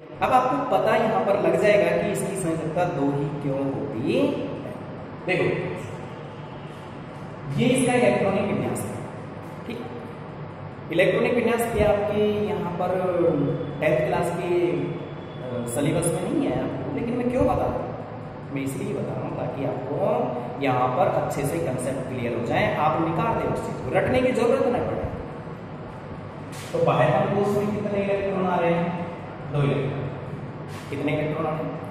अब आपको पता यहाँ पर लग जाएगा कि इसकी संयोजकता दो ही क्यों होती है? देखो, ये इसका इलेक्ट्रॉनिक विन्यास है ठीक? इलेक्ट्रॉनिक विन्यास ये आपके यहाँ पर टेंथ क्लास के सिलेबस में नहीं है आपको, लेकिन मैं क्यों बता रहा हूँ मैं इसलिए बता रहा हूँ ताकि आपको यहाँ पर अच्छे से कंसेप्ट क्लियर हो जाए। आप निकाल दें उस चीज़ को, रटने की ज़रूरत न पड़े। तो बाह्यतम कोष में कितने इलेक्ट्रॉन आ रहे हैं? दो इलेक्ट्रॉन कितने इलेक्ट्रॉन आ रहे हैं?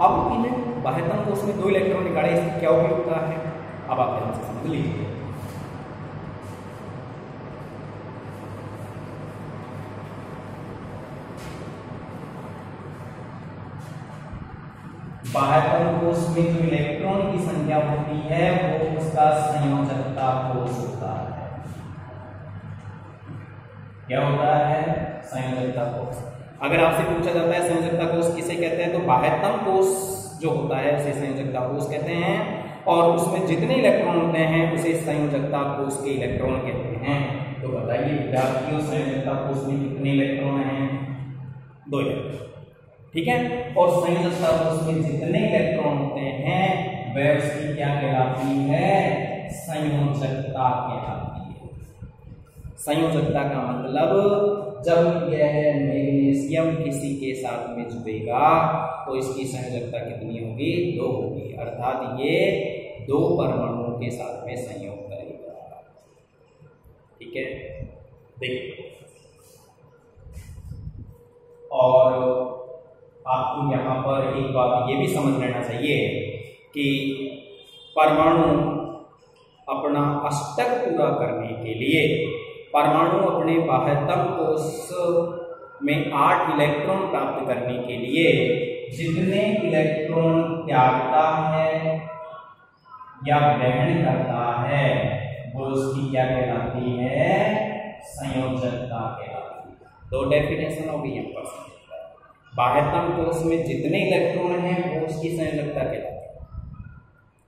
अब इन बाह्यतम कोष में दो इलेक्ट्रॉन निकाले इसकी क्या उपयोगिता है? अब आप ध्यान से समझ लीजिए। बाह्यतम कोष में जो इलेक्ट्रॉन की संख्या होती है, वो उसका संयोजकता कोष होता है। क्या होता है? संयोजकता कोष। अगर आपसे पूछा जाता है संयोजकता कोष किसे कहते हैं तो बाह्यतम कोष जो होता है, उसे संयोजकता कोष कहते हैं और उसमें जितने इलेक्ट्रॉन होते हैं, उसे संयोजकता कोष के इलेक्ट्रॉन कहते हैं। तो बताइए विद्यार्थियों, संयोजकता कोष में कितने इलेक्ट्रॉन हैं? दो इलेक्ट्रॉन। ठीक है? और संयोजकता कोष में जितने इलेक्ट्रॉन होते हैं, वह उसकी क्या कहलाती है? संयोजकता कहलाती है। संयोजकता का मतलब जब यह मैग्नीशियम किसी के साथ में जुड़ेगा तो इसकी संयोजकता कितनी होगी? दो होगी। अर्थात ये दो परमाणुओं के साथ में संयोग करेगा। ठीक है? देखिए। और आपको यहाँ पर एक बात ये भी समझ लेना चाहिए कि परमाणु अपना अष्टक पूरा करने के लिए परमाणु अपने बाह्यतम कोष में आठ इलेक्ट्रॉन प्राप्त करने के लिए जितने इलेक्ट्रॉन त्यागता है या ग्रहण करता है, वो उसकी क्या कहलाती है? संयोजकता कहलाती दो डेफिनेशन होगी यहाँ पर। बाह्यतम कोष में जितने इलेक्ट्रॉन हैं, वो उसकी संयोजकता कहलाती है।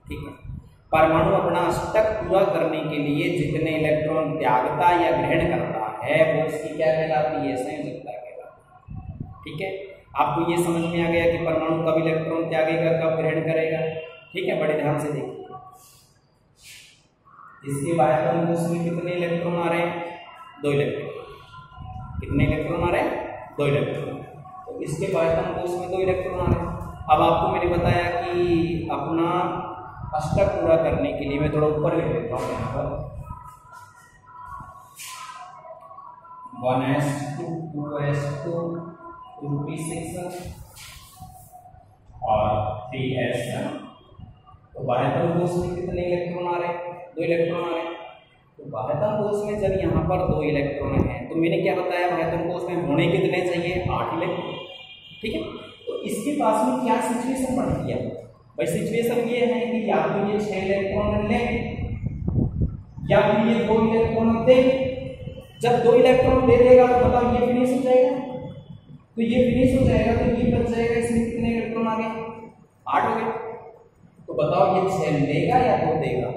ठीक है? परमाणु अपना अष्टक पूरा करने के लिए जितने इलेक्ट्रॉन त्यागता या ग्रहण करता है, वो उसकी क्या कहलाती है? संयोजकता कहलाती ठीक है? आपको ये समझ में आ गया कि परमाणु कब इलेक्ट्रॉन त्यागेगा, कब ग्रहण करेगा? ठीक है? बड़े ध्यान से देखिए। इसके कोष में कितने इलेक्ट्रॉन आ रहे हैं? दो इलेक्ट्रॉन। कितने इलेक्ट्रॉन आ रहे हैं? दो इलेक्ट्रॉन। तो इसके कोष में दो इलेक्ट्रॉन आ रहे हैं। अब आपको मैंने बताया कि अपना अष्टक पूरा करने के लिए मैं थोड़ा ऊपर लिख देता हूँ यहाँ पर। One S two two S two two P six और थ्री एस तो बाह्यतम कोष में कितने इलेक्ट्रॉन आ रहे दो इलेक्ट्रॉन आ रहे तो बाह्यतम कोष में जब यहाँ पर दो इलेक्ट्रॉन हैं तो मैंने क्या बताया बाह्यतम कोष में होने कितने चाहिए? आठ इलेक्ट्रॉन ठीक है? तो इसके पास में क्या सिचुएशन बनती है भाई सिचुएशन ये है कि या तो ये छह इलेक्ट्रॉन ले, या फिर ये दो इलेक्ट्रॉन दे। जब दो इलेक्ट्रॉन दे देगा तो बताओ ये फिनिश हो जाएगा। तो ये फिनिश हो जाएगा तो ये बच जाएगा, इसमें कितने इलेक्ट्रॉन आ गए? आठ हो गए। तो बताओ ये छह लेगा या दो देगा?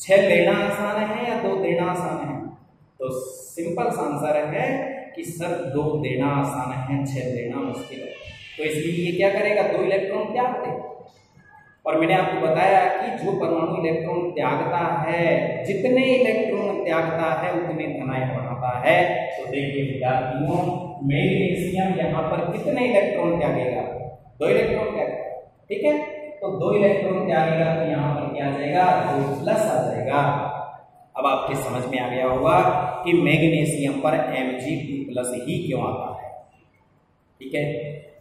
छह लेना आसान है या दो देना आसान है? तो सिंपल सा आंसर है कि सर, दो देना आसान है, छह लेना मुश्किल है। तो इसलिए ये क्या करेगा? दो इलेक्ट्रॉन त्याग दे और मैंने आपको बताया कि जो परमाणु इलेक्ट्रॉन त्यागता है, जितने इलेक्ट्रॉन त्यागता है, उतने धनायन बनाता है। तो देखिए विद्यार्थियों, मैग्नीशियम यहाँ पर कितने इलेक्ट्रॉन त्यागेगा? दो इलेक्ट्रॉन त्यागेगा ठीक है? तो दो इलेक्ट्रॉन त्यागेगा तो यहाँ पर क्या आ जाएगा? दो प्लस आ जाएगा। अब आपके समझ में आ गया होगा कि मैग्नीशियम पर एम जी प्लस ही क्यों आता है। ठीक है?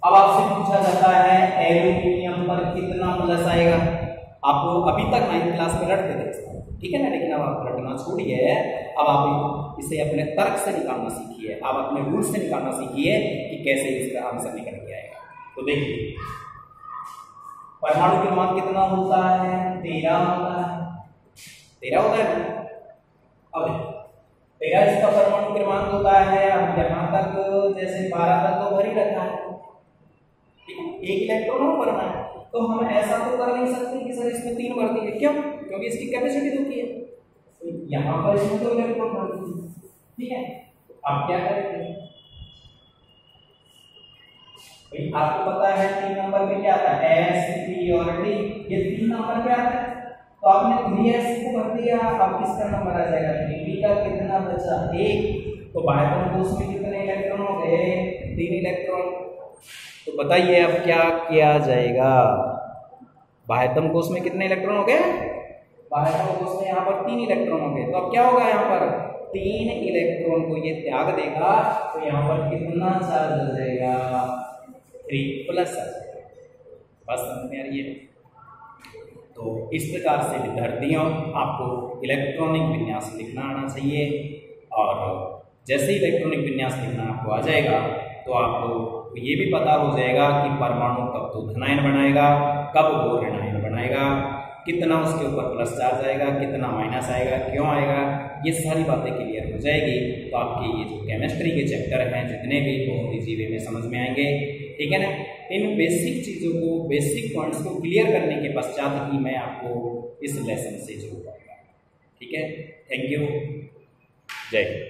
अब आपसे पूछा जाता है, एल्यूमिनियम पर कितना प्लस आएगा? आपको अभी तक नाइन्थ क्लास में रटते थे, ठीक है ना? लेकिन अब आप रटना छोड़िए अब आप इसे अपने तर्क से निकालना सीखिए। आप अपने रूल से निकालना सीखिए कि कैसे इसका आंसर निकल के आएगा। तो देखिए, परमाणु क्रमांक कितना होता है? तेरह होता है। तेरह होता है अब तेरह इसका परमाणु क्रमांक होता है अब यहाँ तक, जैसे बारह तक तो भर ही। रखा है एक इलेक्ट्रॉन है तो हम ऐसा तो कर नहीं सकते कि सर इसमें तीन भरती है। क्यों? क्योंकि इसकी कैपेसिटी दो की है। तो यहाँ पर इसमें दो इलेक्ट्रॉन भर दी ठीक है? अब क्या करेंगे? भाई, आपको पता है तीन नंबर पे क्या आता है? एस पी और डी ये तीन नंबर पे आता है। तो आपने थ्री को कर दिया, अब किसका नंबर आ जाएगा? थ्री बी का कितना बचा? एक। तो बायतम कोष में कितने इलेक्ट्रॉन हो गए? तीन इलेक्ट्रॉन। तो बताइए अब क्या किया जाएगा? बाह्यतम कोष में कितने इलेक्ट्रॉन हो गए? बाह्यतम कोष में यहाँ पर तीन इलेक्ट्रॉन हो गए। तो अब क्या होगा यहाँ पर? तीन इलेक्ट्रॉन को ये त्याग देगा तो यहाँ पर कितना चार्ज हो जाएगा? थ्री प्लस बस, समझ में आ रही है? तो इस प्रकार से विद्यार्थियों, आपको इलेक्ट्रॉनिक विन्यास लिखना आना चाहिए। और जैसे ही इलेक्ट्रॉनिक विन्यास लिखना आपको आ जाएगा तो आपको ये भी पता हो जाएगा कि परमाणु कब तो धनायन बनाएगा, कब वो ऋणायन बनाएगा, कितना उसके ऊपर प्लस चार्ज आएगा, कितना माइनस आएगा, क्यों आएगा, ये सारी बातें क्लियर हो जाएगी। तो आपके ये जो केमिस्ट्री के चैप्टर हैं, जितने भी बहुत ईजी वे में समझ में आएँगे ठीक है ना? इन बेसिक चीज़ों को बेसिक पॉइंट्स को क्लियर करने के पश्चात ही मैं आपको इस लेसन से जोड़ पाऊँगा। ठीक है? थैंक यू जय हिंद।